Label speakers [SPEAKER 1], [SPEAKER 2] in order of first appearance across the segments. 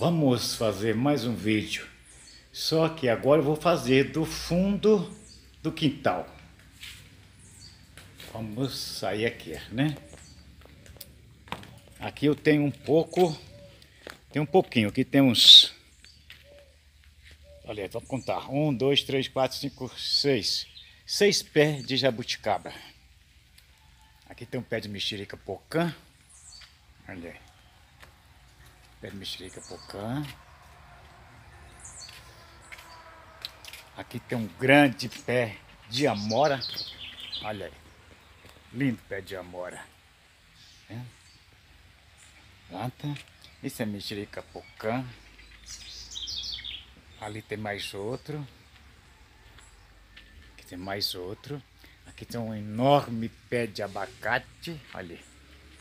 [SPEAKER 1] vamos fazer mais um vídeo. Só que agora eu vou fazer do fundo do quintal. Vamos sair aqui, né? Aqui eu tenho um pouco, tem um pouquinho, aqui tem uns... Olha, vamos contar. Um, dois, três, quatro, cinco, seis. Seis pés de jabuticaba. Aqui tem um pé de mexerica pocã. Olha aí. Pé de mexerica pocã. Aqui tem um grande pé de amora. Olha aí. Lindo pé de amora. É? Esse é mexerica pocã. Ali tem mais outro. Aqui tem mais outro. Aqui tem um enorme pé de abacate. Olha.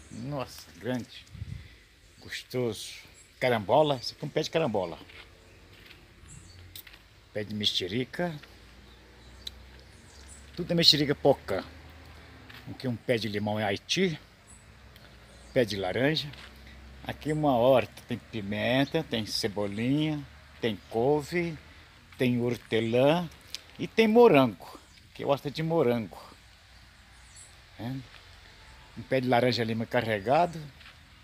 [SPEAKER 1] Nossa, grande. Gostoso carambola, esse aqui é um pé de carambola. Pé de mexerica. Tudo é mexerica pocã. Aqui um pé de limão é Haiti. Pé de laranja. Aqui uma horta, tem pimenta, tem cebolinha, tem couve, tem hortelã e tem morango, que gosta de morango. É. Um pé de laranja lima carregado,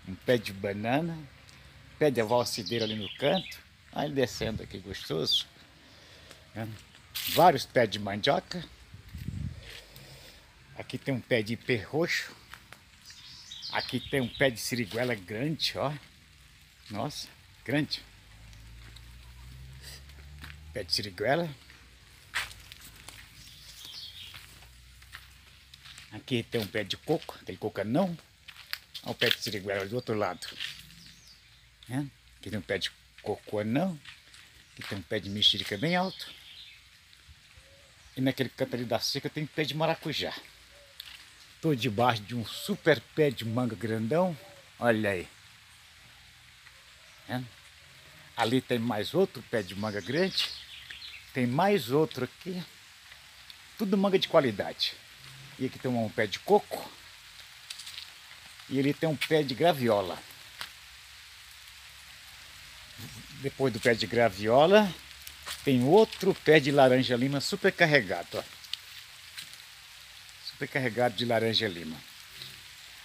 [SPEAKER 1] um pé de banana, pé de valsideira ali no canto. Aí descendo aqui gostoso. Né? Vários pés de mandioca. Aqui tem um pé de ipê roxo. Aqui tem um pé de siriguela grande, ó. Nossa, grande. Pé de siriguela. Aqui tem um pé de coco, aquele coco não. Olha o pé de siriguela do outro lado. Né? Aqui tem um pé de coco anão. Aqui tem um pé de mexerica bem alto. E naquele canto ali da seca tem pé de maracujá. Estou debaixo de um super pé de manga grandão. Olha aí. É? Ali tem mais outro pé de manga grande. Tem mais outro aqui. Tudo manga de qualidade. E aqui tem um pé de coco. E ele tem um pé de graviola depois do pé de graviola, tem outro pé de laranja lima super carregado, ó. Super carregado de laranja lima.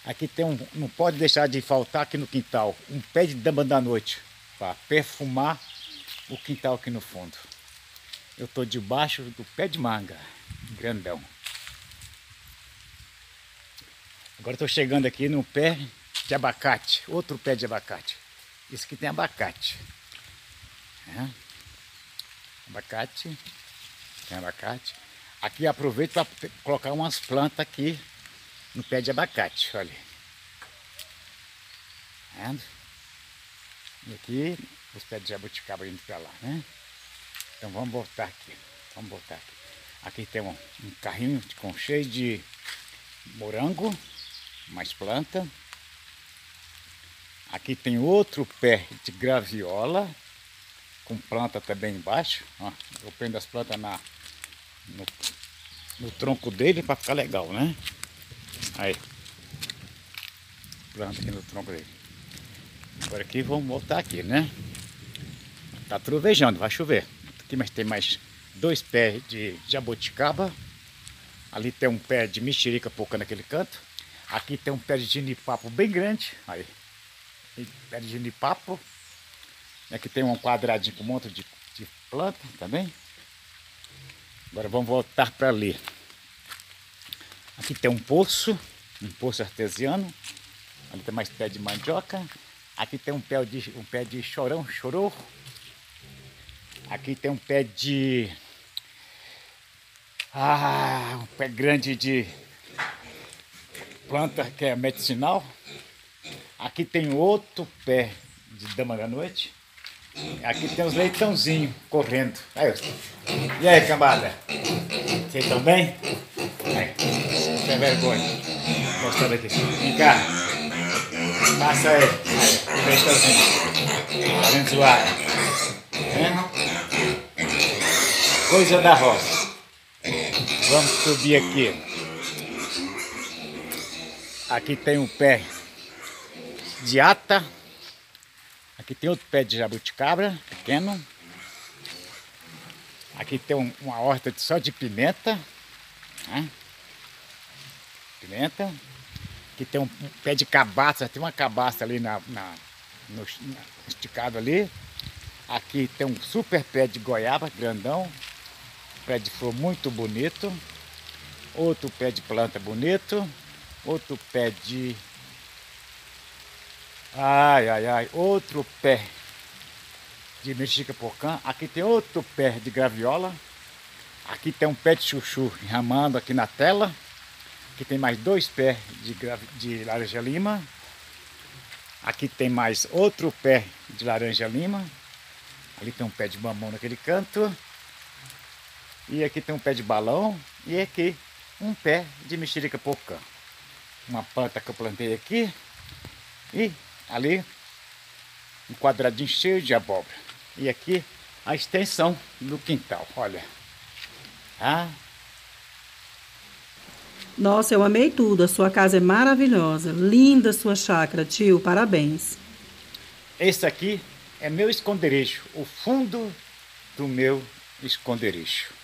[SPEAKER 1] Aqui tem um, não pode deixar de faltar aqui no quintal, um pé de dama da noite, para perfumar o quintal aqui no fundo. Eu estou debaixo do pé de manga, grandão. Agora estou chegando aqui no pé de abacate, outro pé de abacate. Isso aqui tem abacate. É. Abacate. Tem abacate. Aqui aproveito para colocar umas plantas aqui no pé de abacate, olha. Vendo? E aqui os pés de jabuticaba indo para lá, né? Então vamos voltar aqui. Vamos voltar aqui. Aqui tem um, um carrinho com cheio de morango, mais planta. Aqui tem outro pé de graviola, com planta também embaixo. Ó, eu prendo as plantas na, no, no tronco dele para ficar legal, né? Aí. Planta aqui no tronco dele. Agora aqui vamos voltar aqui, né? Tá trovejando, vai chover. Aqui mas tem mais dois pés de jabuticaba. Ali tem um pé de mexerica pouca naquele canto. Aqui tem um pé de ginipapo bem grande. Aí. Pé de ginipapo. Aqui tem um quadradinho com um monte de, de planta também. Agora vamos voltar para ali. Aqui tem um poço, um poço artesiano. Ali tem mais pé de mandioca. Aqui tem um pé de, um pé de chorão, chorou. Aqui tem um pé de... Ah, um pé grande de planta que é medicinal. Aqui tem outro pé de dama da noite. Aqui tem os leitãozinhos correndo. Aí, e aí, cambada? Vocês estão bem? Aí, sem vergonha. Mostrando aqui. Vem cá. Passa aí. Aí, leitãozinho. Abençoado. É? Coisa da roça. Vamos subir aqui. Aqui tem um pé de ata. Aqui tem outro pé de jabuticabra, pequeno. Aqui tem um, uma horta só de pimenta. Né? Pimenta. Aqui tem um, pé de cabaça, tem uma cabaça ali na, na, no, esticado ali. Aqui tem um super pé de goiaba, grandão. Pé de flor muito bonito. Outro pé de planta bonito. Outro pé de Ai, ai, ai. Outro pé de mexica porcã. Aqui tem outro pé de graviola. Aqui tem um pé de chuchu enramando aqui na tela. Aqui tem mais dois pés de, de laranja lima. Aqui tem mais outro pé de laranja lima. Ali tem um pé de mamão naquele canto. E aqui tem um pé de balão. E aqui um pé de mexerica porcã. Uma planta que eu plantei aqui. E ali um quadradinho cheio de abóbora. E aqui a extensão do quintal, olha. Ah.
[SPEAKER 2] Nossa, eu amei tudo. A sua casa é maravilhosa. Linda sua chácara, tio. Parabéns.
[SPEAKER 1] Esse aqui é meu esconderijo, o fundo do meu esconderijo.